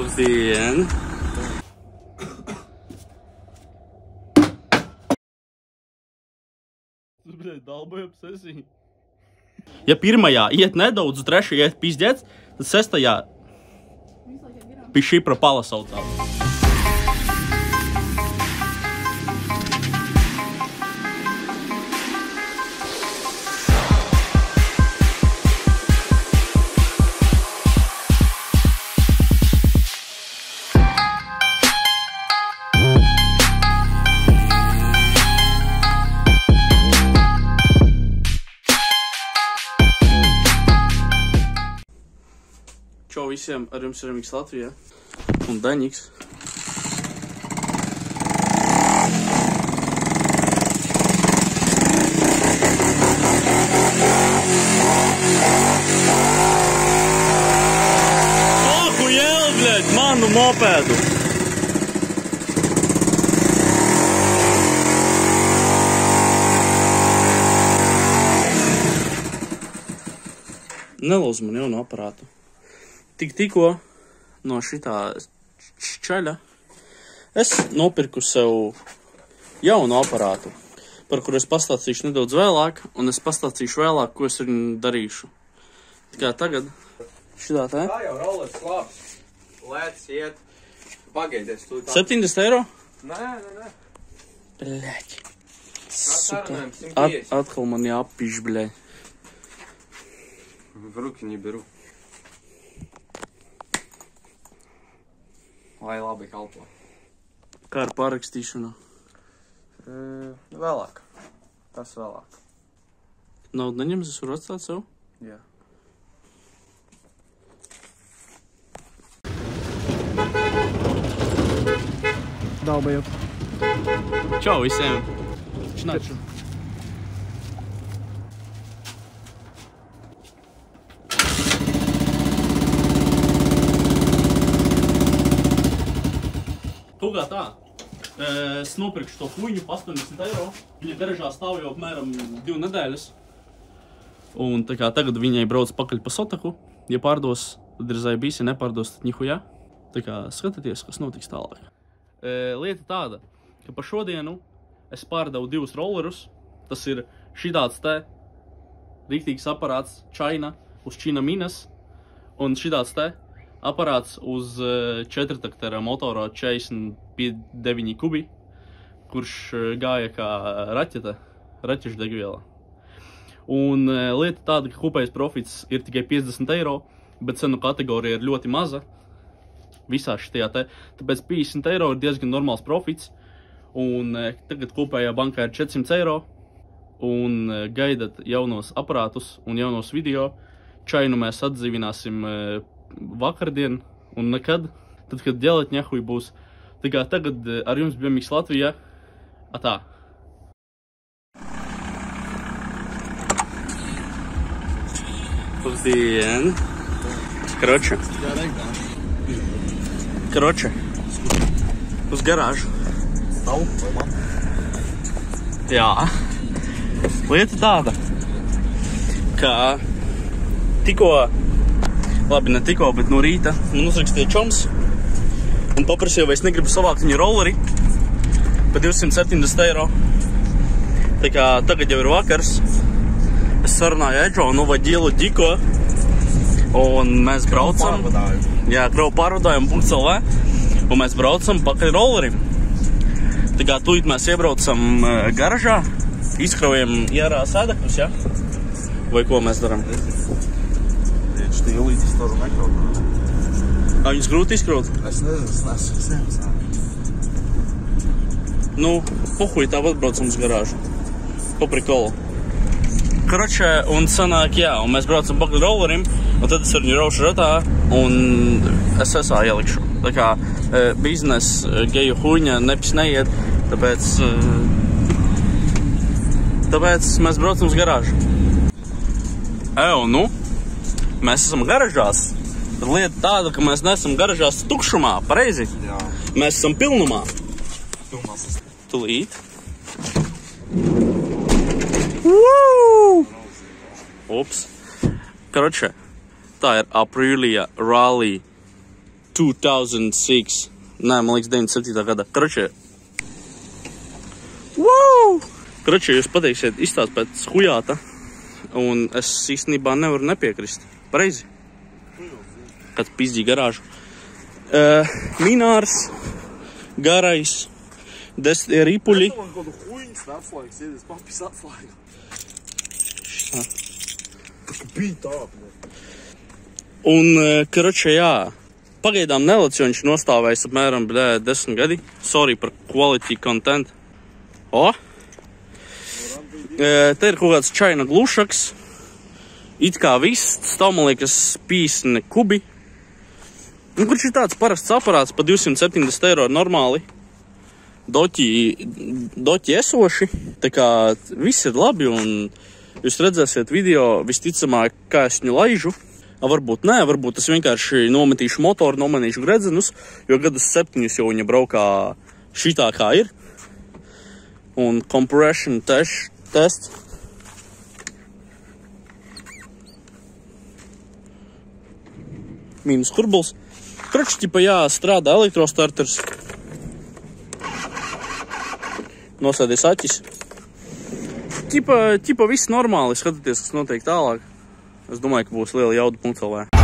Labdien! Tas bija dalba obsesija. Ja pirmajā iet nedaudz, trešajā iet pizdzēts, tad sestajā pie šī propala saucās. Čau visiem, ar jums ir Miks Latvijā un Daņiks. Kāku jēl, bļēt, manu mopēdu! Nelūdz man jaunu aparātu Tik tikko no šitā čaļa es nopirku sev jaunu aparātu, par kuru es pastāstīšu nedaudz vēlāk, un es pastāstīšu vēlāk, ko es ar viņu darīšu. Tā kā tagad šitā tā. Tā jau rollers labs. Lēts iet. Pagaidies, tu tā. 70 eiro? Nē, nē, nē. Bļaļ. sarunājam, At, 150. atkal man jāpiš, bļaļ. В руки не беру. Lai labi kalpo. Kā ar pārakstīšanu? E, vēlāk. Tas vēlāk. Naudu neņems, es varu atstāt sev? Jā. Dalba Čau visiem! Šnaču. Tā. Eh, Es nopirku šo puņu par 80 eiro. Viņa garažā stāv jau apmēram divas nedēļas. Un tā kā tagad viņai brauc pakaļ pa sotaku. Ja pārdos, tad ir zaibīs, ja nepārdos, tad nihuja. Tā kā skatieties, kas notiks tālāk. E, lieta tāda, ka par šodienu es pārdevu divus rollerus. Tas ir šāds te rīktīgs aparāts, China uz Čīna minas, un šāds te aparāts uz uh, četrtaktera motora 49 kubi, kurš eh, gāja kā raķete, raķešu degviela. Un uh, lieta tāda, ka kopējais profits ir tikai 50 eiro, bet cenu kategorija ir ļoti maza. Visā šajā te. Tāpēc 50 eiro ir diezgan normāls profits. Un eh, tagad kopējā bankā ir 400 eiro. Un gaidat jaunos aparātus un jaunos video. Čainu mēs atdzīvināsim vakardien un nekad. Tad, kad ģeletņahuji būs. Tā kā tagad ar jums bija Miks Latvijā. Atā. Labdien! Kroča! Kroča! Uz garāžu! Jā. Lieta tāda, ka tikko, labi, ne tikko, bet no rīta man uzrakstīja čoms un paprasīja, vai es negribu savākt viņu rolleri par 270 eiro. Tā kā tagad jau ir vakars, es sarunāju Edžo, nu vai ģilu ģiko, un mēs braucam. Jā, kravu pārvadājumu punkts LV, un mēs braucam pakaļ rollerim. Tā kā tūlīt mēs iebraucam uh, garažā, izkraujam ierā sēdekļus, ja? Vai ko mēs darām? Stīlītis tur nekraut. Ā, viņus grūti izkraut? Es nezinu, es neesmu sēms. Nu, pohuj, tāpat braucam uz garāžu. Po prikolu. Kročē, un sanāk, jā, un mēs braucam pakaļ rollerim, un tad es ar viņu raušu ratā, un es esā ielikšu. Tā kā e, biznes, e, geju huņa, nepis neiet, tāpēc, e, tāpēc mēs braucam uz garāžu. Eju, nu, mēs esam garažās. Bet lieta tāda, ka mēs neesam garažās tukšumā, pareizi. Jā, Mēs esam pilnumā. filmās. Tūlīt. Woo! Ups. Kroče, tā ir Aprilia Rally 2006. Nē, man liekas, 97. gada. Kročē. Wow! Kročē, jūs pateiksiet, izstāst pēc hujāta. Un es īstenībā nevaru nepiekrist. Pareizi. Kāds pizdī garāžu. Uh, minārs, garais, desmit ripuļi. Bija tā, bļa. Un, uh, kročē, jā. Pagaidām nelac, jo viņš nostāvēs apmēram, blē, desmit gadi. Sorry par quality content. O! Te ir kaut kāds čaina glušaks. It kā viss, liekas, pīsne kubi. Nu, kurš ir tāds parasts aparāts pa 270 eiro normāli. Doķi, doķi esoši. Tā kā viss ir labi un jūs redzēsiet video visticamāk, kā es viņu laižu. A, varbūt nē, varbūt es vienkārši nometīšu motoru, nomanīšu gredzenus, jo gadus septiņus jau viņa braukā šitā kā ir. Un compression test. test. Mīnus kurbuls. Kroči, ķipa, jā, strādā elektrostarters. Nosēdies acis. Ķipa, ķipa, viss normāli. Skatieties, kas notiek tālāk. Es domāju, ka būs liela jauda punkcelē.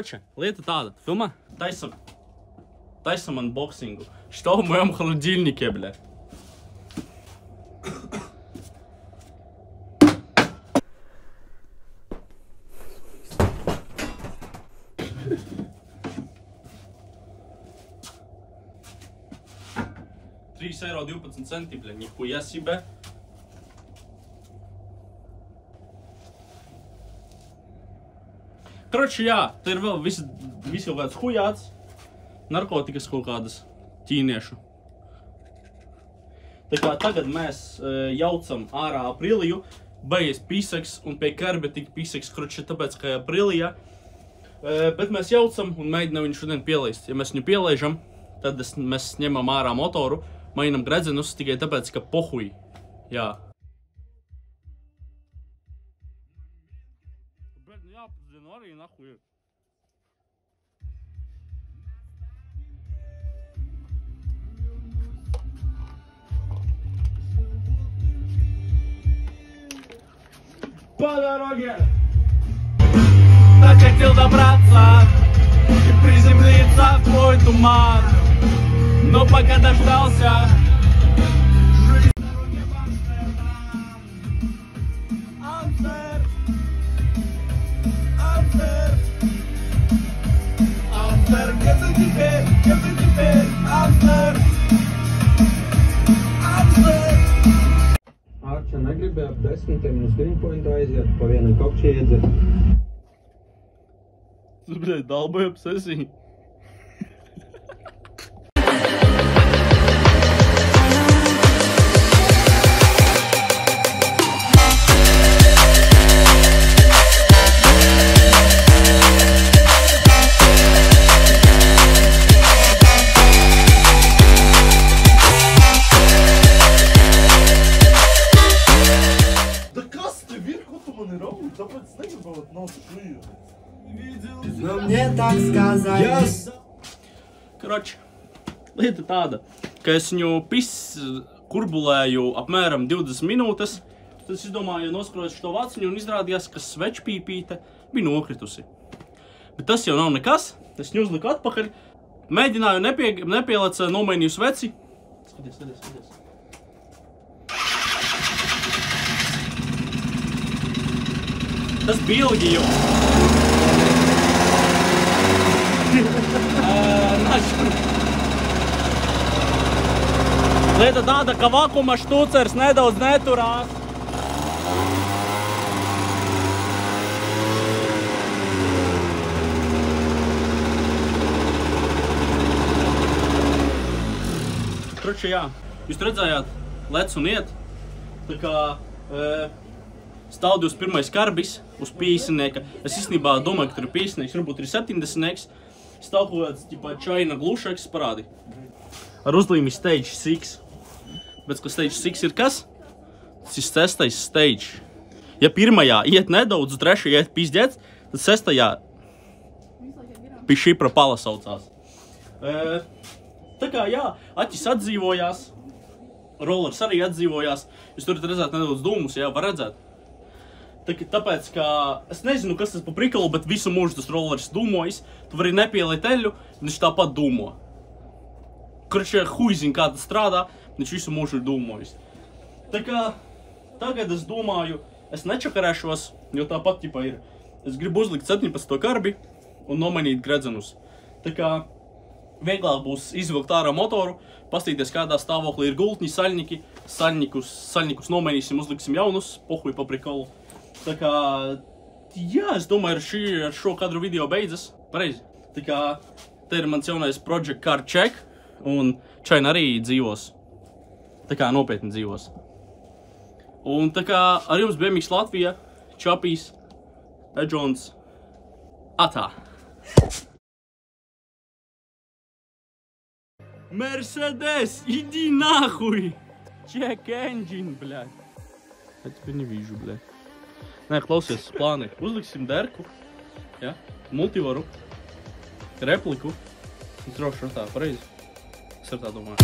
Kroči, lieta tāda. Filmā taisam. Taisam unboxingu. Что в моем холодильнике, бля? Trīs eiro 12 centi, bля, нихуя себе. Kroči, jā, tur ir vēl viss, viss kaut kāds hujāts, narkotikas kaut kādas ķīniešu. Tā kā tagad mēs uh, jaucam ārā apriliju, beigas piseks un pie karbe tik piseks, kroči, tāpēc, ka aprilijā. Uh, bet mēs jaucam un mēģinām viņu šodien pielaist. Ja mēs viņu pielaižam, tad es, mēs ņemam ārā motoru, mainam gredzenus tikai tāpēc, ka pohuj. Jā. Bet jāpazina arī nahuj. по дороге Так хотел добраться И приземлиться в твой туман Но пока дождался desmitiem uz Greenpointu aiziet, pa vienai kopšķi iedzert. Tas, bļaļ, dalboja obsesija. Lieta tāda, ka es viņu kurbulēju apmēram 20 minūtes. Tad es domāju, ja noskrošu to vaciņu un izrādījās, ka svečpīpīte bija nokritusi. Bet tas jau nav nekas. Es viņu uzliku atpakaļ. Mēģināju nepie, nepielec nomainīju sveci. Skaties, skaties, skaties. Tas bija ilgi jau. Našu. Lieta tāda, ka vakuma štucers nedaudz neturās. Kroči, jā, jūs redzējāt, lec un iet. Tā kā e, stāv 21. karbis uz pīsnieka. Es īstenībā domāju, ka tur ir pīsnieks, varbūt ir 70. Stāv kaut kāds, tipā, čaina glušaks parādi. Ar uzlīmi stage 6. Bet, ka stage 6 ir kas? Tas ir sestais stage. Ja pirmajā iet nedaudz, trešajā iet pizdzēts, tad sestajā pie šī propala saucās. E, tā kā jā, Aķis atdzīvojās, Rollers arī atdzīvojās. Jūs tur redzat nedaudz dūmus, jā, var redzēt. Tā, tāpēc, ka es nezinu, kas tas par prikalu, bet visu mūžu tas rollers dūmojas. Tu vari nepielikt eļļu, viņš tāpat dūmo. Kurš ir huizina, kā tas strādā, viņš visu mūžu ir dūmojis. Tā kā tagad es domāju, es nečakarēšos, jo tāpat ķipa ir. Es gribu uzlikt 17 karbi un nomainīt gredzenus. Tā kā vieglāk būs izvilkt ārā motoru, paskatīties, kādā stāvoklī ir gultņi, saļņiki. Saļņikus, saļņikus nomainīsim, uzliksim jaunus, pohuj pa prikalu. Tā kā, jā, es domāju, ar, šī, ar šo kadru video beidzas. Pareizi. Tā kā, te ir mans jaunais Project Car Check, un Čaina arī dzīvos. Tā kā nopietni dzīvos. Un tā kā ar jums bija Miks Latvija, Čapīs, Edžons, Atā. Мерседес, иди нахуй! Check engine, блядь. Я тебя не вижу, блядь. Nē, klausies, plāni. Uzliksim derku, ja? multivaru, repliku. Un trošu ar tā, pareizi. Es ar tā domāju.